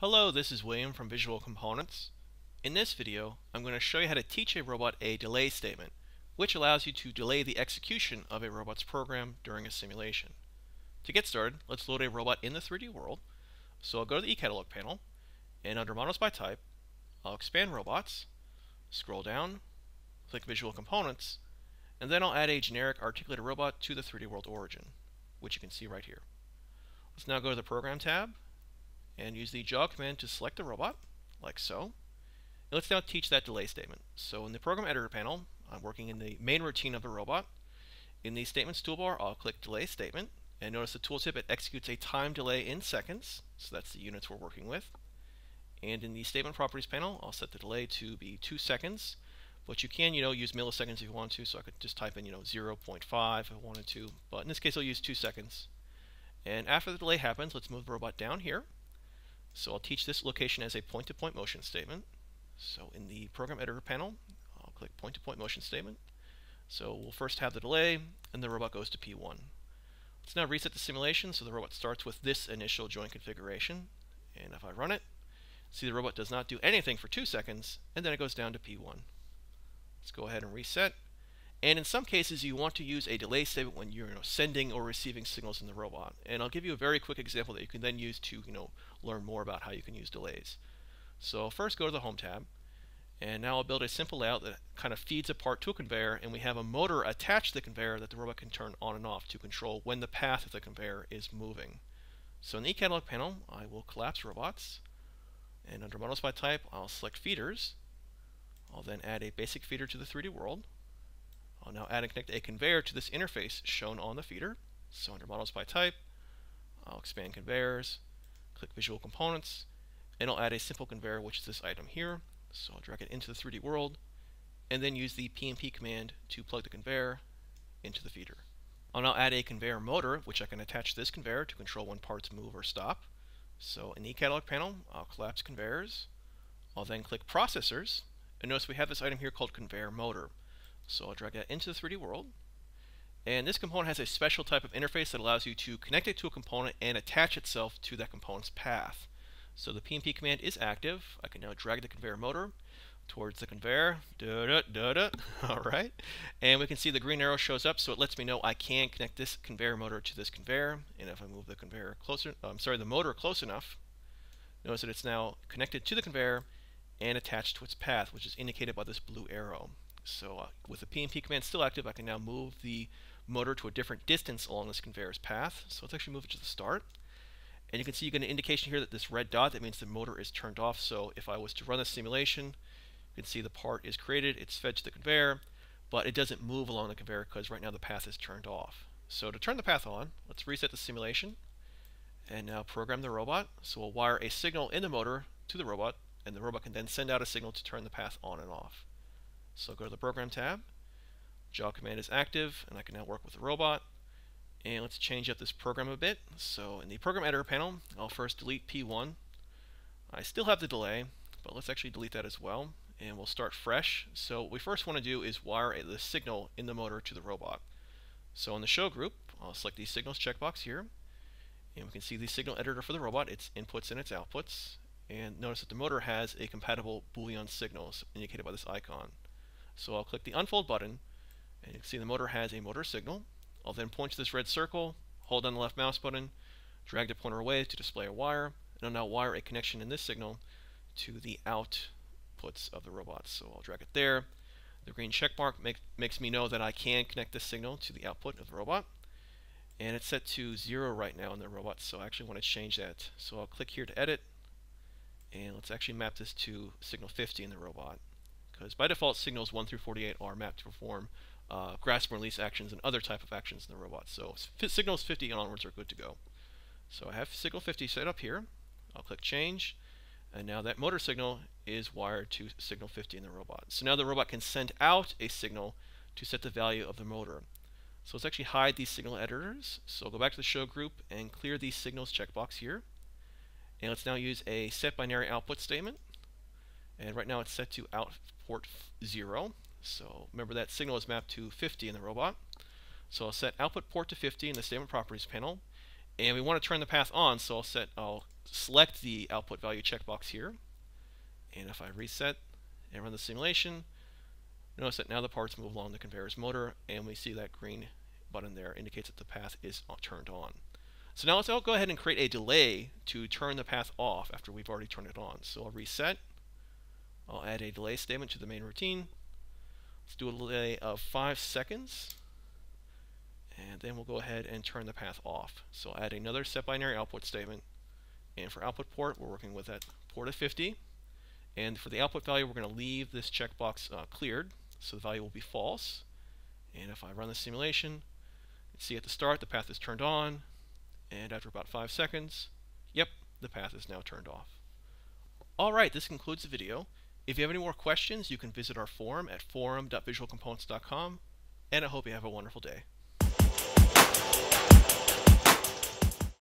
Hello, this is William from Visual Components. In this video, I'm going to show you how to teach a robot a delay statement, which allows you to delay the execution of a robot's program during a simulation. To get started, let's load a robot in the 3D world. So I'll go to the eCatalog panel, and under Models by Type, I'll expand Robots, scroll down, click Visual Components, and then I'll add a generic articulated robot to the 3D world origin, which you can see right here. Let's now go to the Program tab, and use the jog command to select the robot, like so. Let's now teach that delay statement. So in the Program Editor panel, I'm working in the main routine of the robot. In the Statements toolbar, I'll click Delay Statement, and notice the tooltip, it executes a time delay in seconds, so that's the units we're working with. And in the Statement Properties panel, I'll set the delay to be 2 seconds, but you can, you know, use milliseconds if you want to, so I could just type in, you know, 0.5 if I wanted to, but in this case I'll use 2 seconds. And after the delay happens, let's move the robot down here, so I'll teach this location as a point-to-point -point motion statement. So in the Program Editor panel, I'll click point-to-point -point motion statement. So we'll first have the delay, and the robot goes to P1. Let's now reset the simulation so the robot starts with this initial joint configuration. And if I run it, see the robot does not do anything for two seconds, and then it goes down to P1. Let's go ahead and reset. And in some cases, you want to use a delay statement when you're you know, sending or receiving signals in the robot. And I'll give you a very quick example that you can then use to you know, learn more about how you can use delays. So first go to the Home tab. And now I'll build a simple layout that kind of feeds a part to a conveyor, and we have a motor attached to the conveyor that the robot can turn on and off to control when the path of the conveyor is moving. So in the eCatalog panel, I will collapse robots. And under Models by Type, I'll select Feeders. I'll then add a basic feeder to the 3D world. I'll now add and connect a conveyor to this interface shown on the feeder. So under Models by Type, I'll expand Conveyors, click Visual Components, and I'll add a simple conveyor, which is this item here. So I'll drag it into the 3D world, and then use the PnP command to plug the conveyor into the feeder. I'll now add a conveyor motor, which I can attach to this conveyor to control when parts move or stop. So in the catalog panel, I'll collapse conveyors. I'll then click processors, and notice we have this item here called conveyor motor. So I'll drag that into the 3D world. And this component has a special type of interface that allows you to connect it to a component and attach itself to that component's path. So the PnP command is active. I can now drag the conveyor motor towards the conveyor. Da -da, da -da. All right. And we can see the green arrow shows up, so it lets me know I can connect this conveyor motor to this conveyor. And if I move the conveyor closer, I'm sorry, the motor close enough, notice that it's now connected to the conveyor and attached to its path, which is indicated by this blue arrow. So uh, with the PnP command still active, I can now move the motor to a different distance along this conveyor's path. So let's actually move it to the start. And you can see you get an indication here that this red dot, that means the motor is turned off. So if I was to run the simulation, you can see the part is created, it's fed to the conveyor, but it doesn't move along the conveyor because right now the path is turned off. So to turn the path on, let's reset the simulation and now program the robot. So we'll wire a signal in the motor to the robot, and the robot can then send out a signal to turn the path on and off. So go to the Program tab. Jog command is active, and I can now work with the robot. And let's change up this program a bit. So in the Program Editor panel, I'll first delete P1. I still have the delay, but let's actually delete that as well. And we'll start fresh. So what we first want to do is wire the signal in the motor to the robot. So in the Show group, I'll select the Signals checkbox here. And we can see the signal editor for the robot, its inputs and its outputs. And notice that the motor has a compatible Boolean signal indicated by this icon. So I'll click the unfold button, and you can see the motor has a motor signal. I'll then point to this red circle, hold down the left mouse button, drag the pointer away to display a wire, and I'll now wire a connection in this signal to the outputs of the robot. So I'll drag it there. The green check mark make, makes me know that I can connect this signal to the output of the robot. And it's set to 0 right now in the robot, so I actually want to change that. So I'll click here to edit, and let's actually map this to signal 50 in the robot because by default signals 1 through 48 are mapped to perform uh, grasp and release actions and other type of actions in the robot. So signals 50 and onwards are good to go. So I have signal 50 set up here. I'll click change and now that motor signal is wired to signal 50 in the robot. So now the robot can send out a signal to set the value of the motor. So let's actually hide these signal editors. So I'll go back to the show group and clear these signals checkbox here. And let's now use a set binary output statement. And right now it's set to out port 0. So remember that signal is mapped to 50 in the robot. So I'll set output port to 50 in the statement properties panel. And we want to turn the path on, so I'll set I'll select the output value checkbox here. And if I reset and run the simulation, notice that now the parts move along the conveyor's motor and we see that green button there indicates that the path is uh, turned on. So now let's go ahead and create a delay to turn the path off after we've already turned it on. So I'll reset. I'll add a delay statement to the main routine. Let's do a delay of 5 seconds. And then we'll go ahead and turn the path off. So I'll add another set binary output statement. And for output port, we're working with that port of 50. And for the output value, we're going to leave this checkbox uh, cleared. So the value will be false. And if I run the simulation, see at the start the path is turned on. And after about 5 seconds, yep, the path is now turned off. Alright, this concludes the video. If you have any more questions, you can visit our forum at forum.visualcomponents.com. And I hope you have a wonderful day.